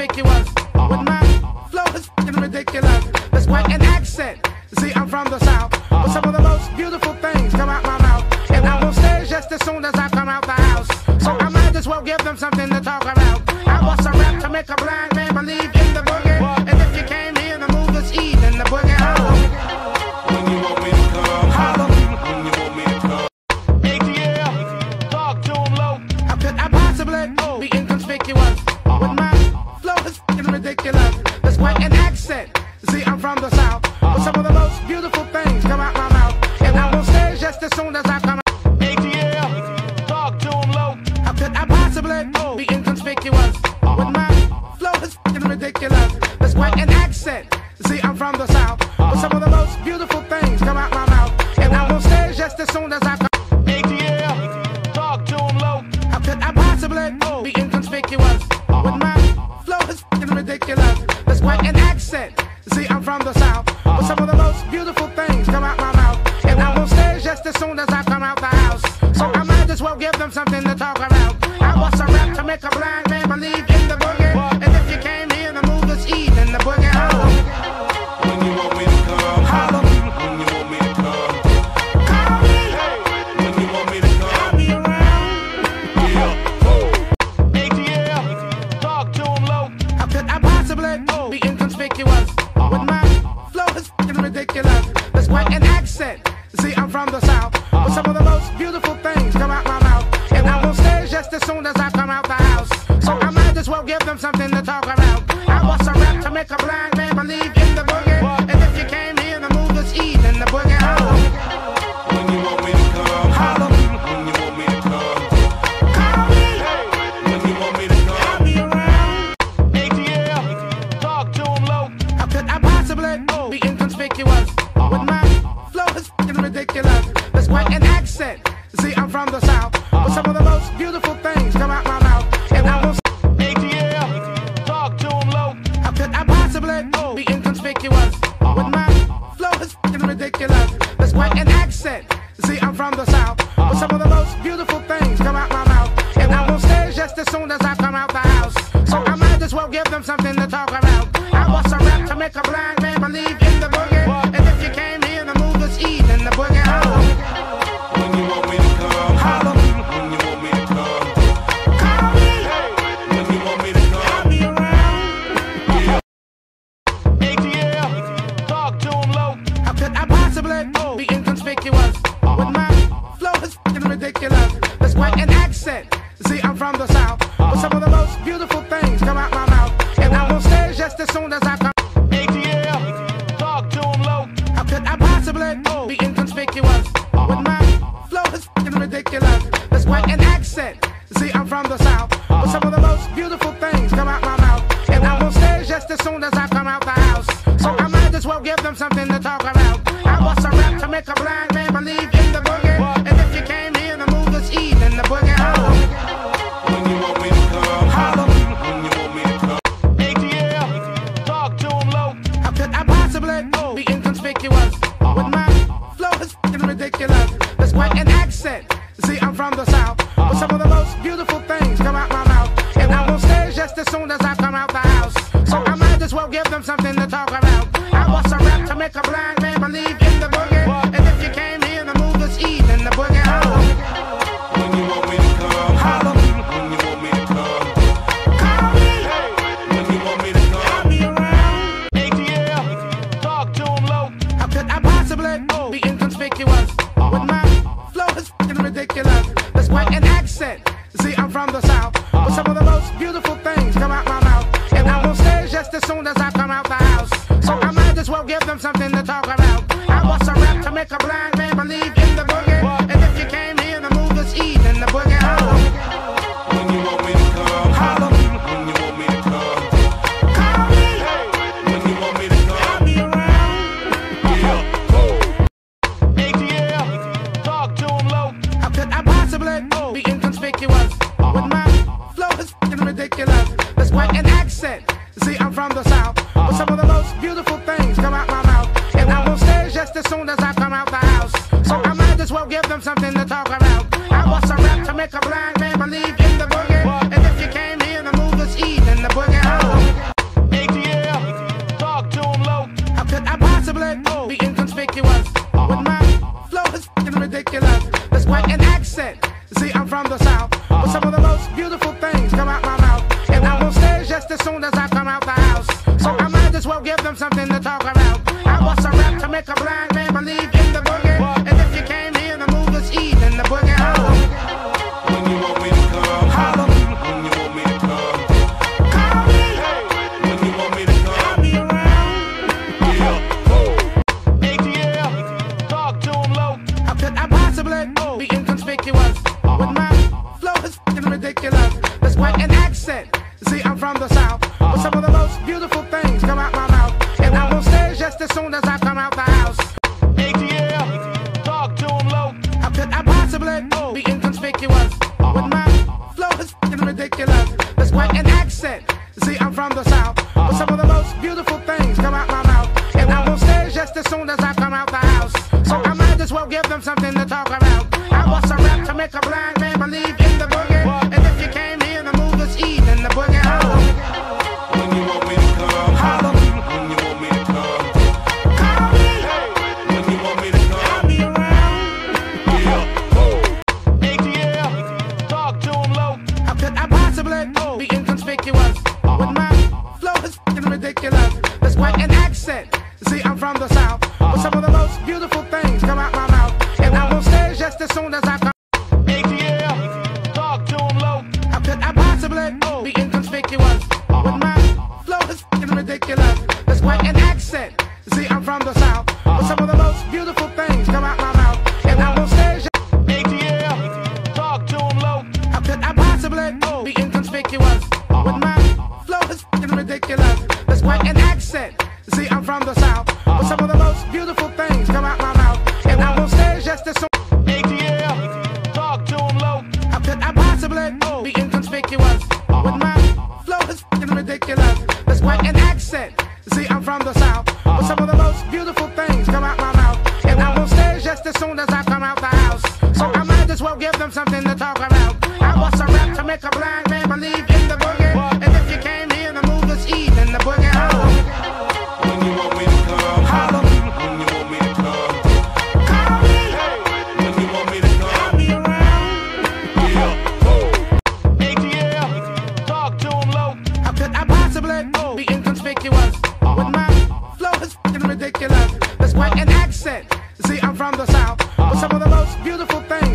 inconspicuous You was With my soon as I come out the house. So I might as well give them something to talk about. is quite an accent. See, I'm from the south, but some of the most beautiful things come out my mouth. And I won't stay just as soon as I soon as I come out the house. So I might as well give them something to talk about. Some of the most beautiful things come out my mouth. And I'm on stage just as soon as I come out the house. So I might as well give them something to talk about. I was a rap to make a blind man believe in the boogie. And if you came here, the move was even the boogie. Oh. ATL, talk to him low. How could I possibly be inconspicuous? Uh-huh. When my flow is ridiculous. dançar com a. ridiculous. That's quite an accent. See, I'm from the south, but some of the most beautiful things come out my mouth, and I won't say just as soon as I come. ATL, talk to low. How could I possibly be inconspicuous when my flow is ridiculous? That's quite an accent. See, I'm from the south, but some of the most beautiful things come out. make you want.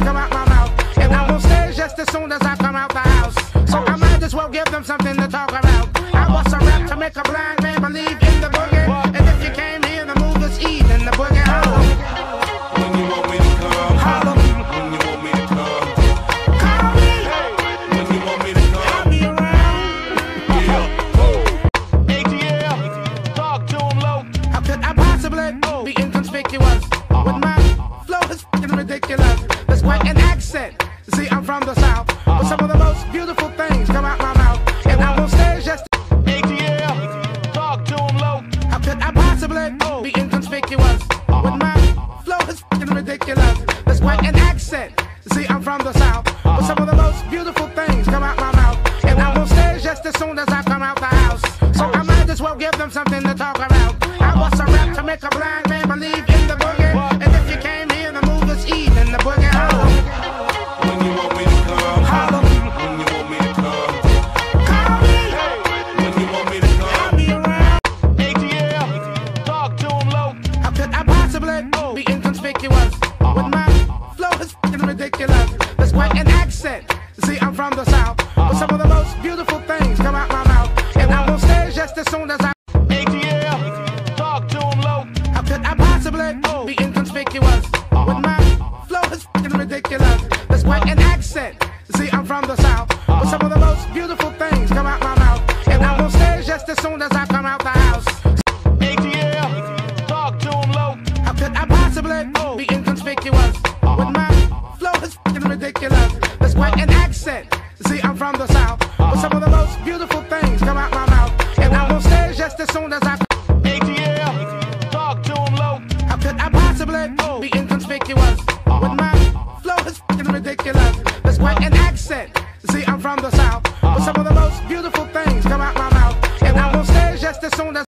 words come out my mouth. It won't stay just as soon as I come out the house. So I might as well give them something to talk about. I was a rap to make a blind man believe I'm from the south. Uh-huh. But some of the most beautiful things come out my mouth. And I'm on stage just as soon as I come out the house. So I might as well give them something With my flow is fucking ridiculous. It's quite an accent. See, I'm from the south. But some of the most beautiful things come out my mouth. And I'm on stage just as soon as I. ATL, talk to him low. How could I possibly be inconspicuous? With my flow is fucking ridiculous. It's quite an accent. See, I'm from the south. But some of the most beautiful things come out my mouth. And I'm on stage just as soon as